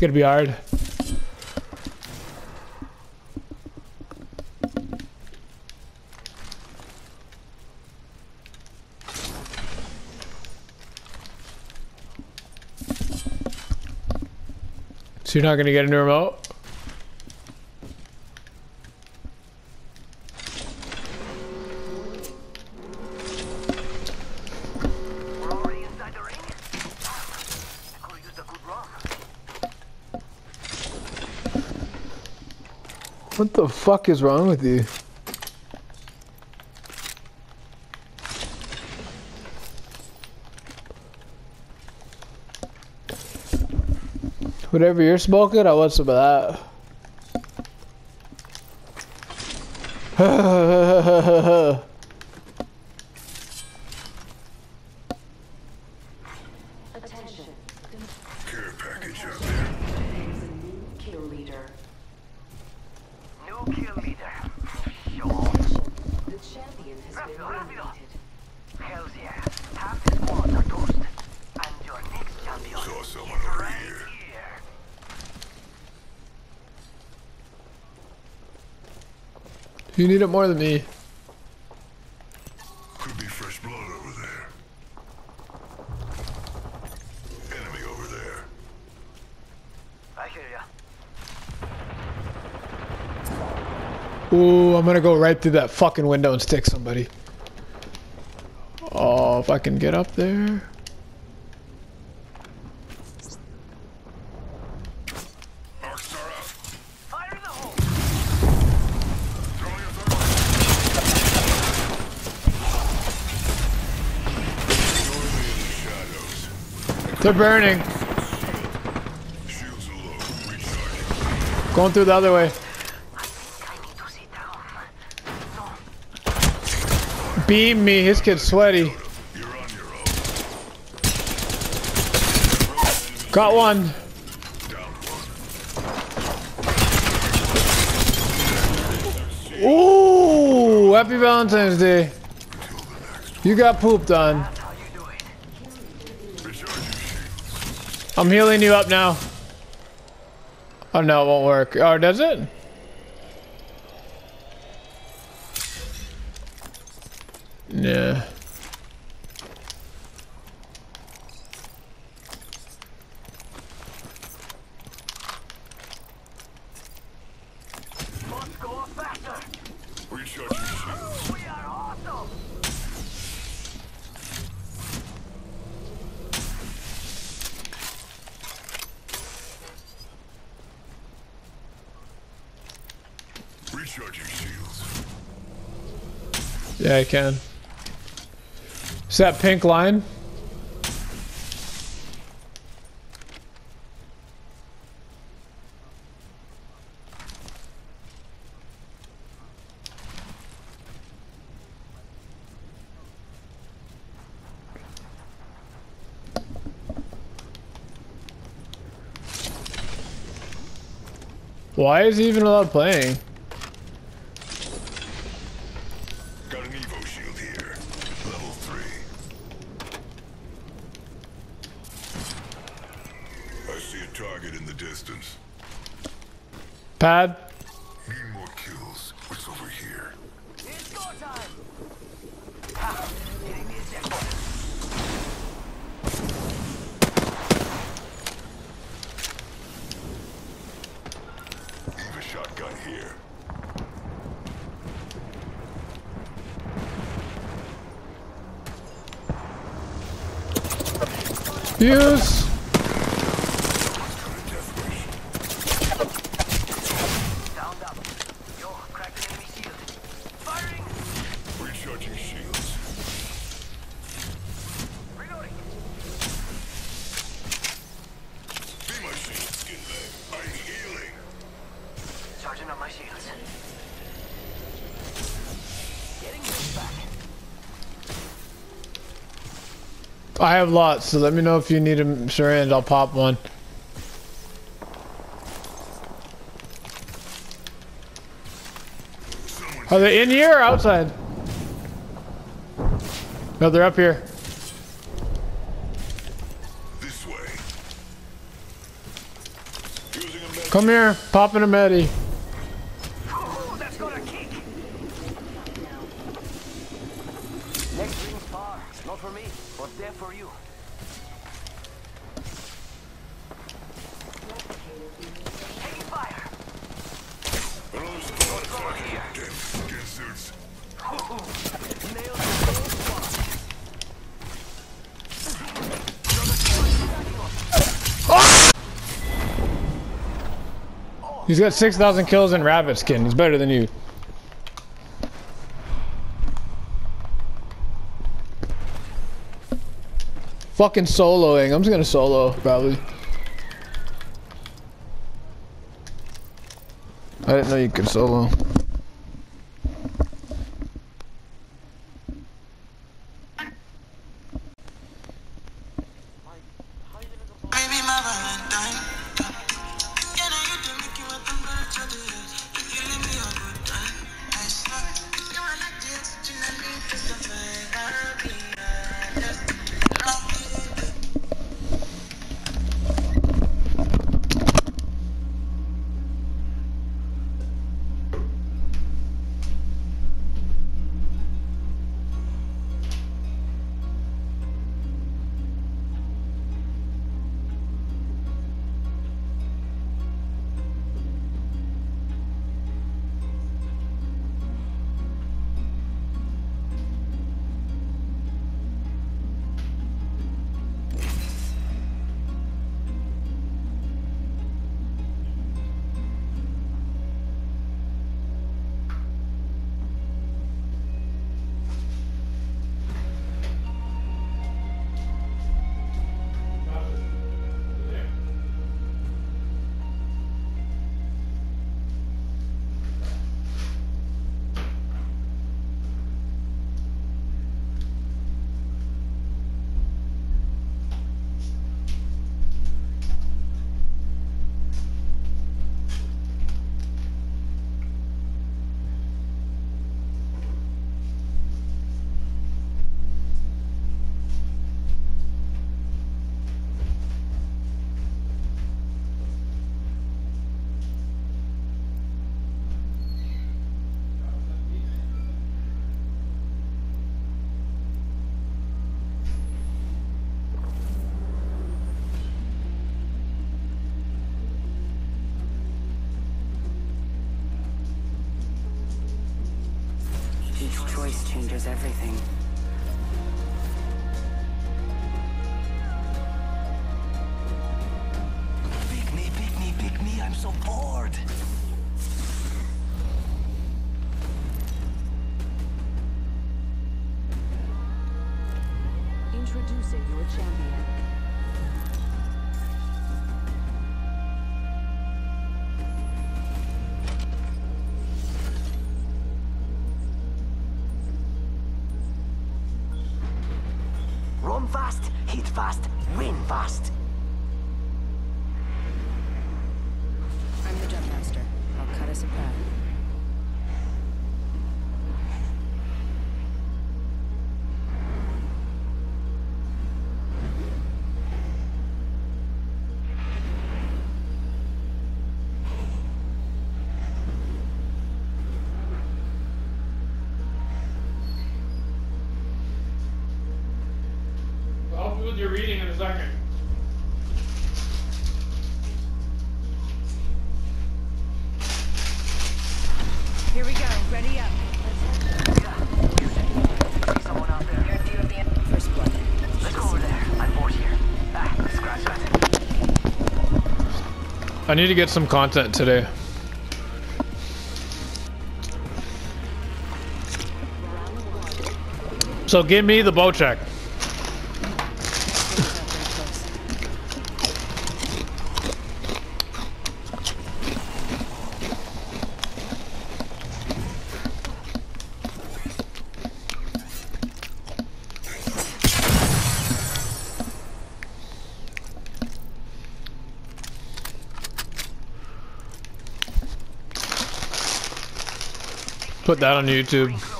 gonna be hard. So you're not gonna get a new remote? What the fuck is wrong with you? Whatever you're smoking, I want some of that. Attention. Care package out there. Kill leader. New kill leader. Sure. The champion has been Rápido, rápido. eliminated. Hells yeah. Half the squad are toast. And your next champion Saw is someone over right here. here. you need it more than me. Ooh, I'm gonna go right through that fucking window and stick somebody. Oh, if I can get up there. They're burning. Going through the other way. Beam me. His kid's sweaty. Got one. Ooh, happy Valentine's Day. You got pooped on. I'm healing you up now. Oh no, it won't work. Oh, does it? Shields. Yeah, I can. Is that pink line? Why is he even allowed playing? See a target in the distance. Pad? Need more kills. What's over here? It's go time. Ha! Hitting the ejector. Eva shotgun here. Use! I have lots, so let me know if you need a syringe. I'll pop one. Are they in here or outside? No, they're up here. this way. Using a med Come here, popping a medi. He's got 6,000 kills in rabbit skin. He's better than you. Fucking soloing. I'm just gonna solo, probably. I didn't know you could solo. Each choice changes everything. Pick me, pick me, pick me. I'm so bored. Introducing your champion. Run fast, hit fast, win fast. I'm the jump master. I'll cut us a path. I'll help you with your reading in a second. Here we go. Ready up. Someone out there. First blood. Let's go over there. I'm bored here. Ah, scratch that. I need to get some content today. So give me the bow check. Put that on YouTube.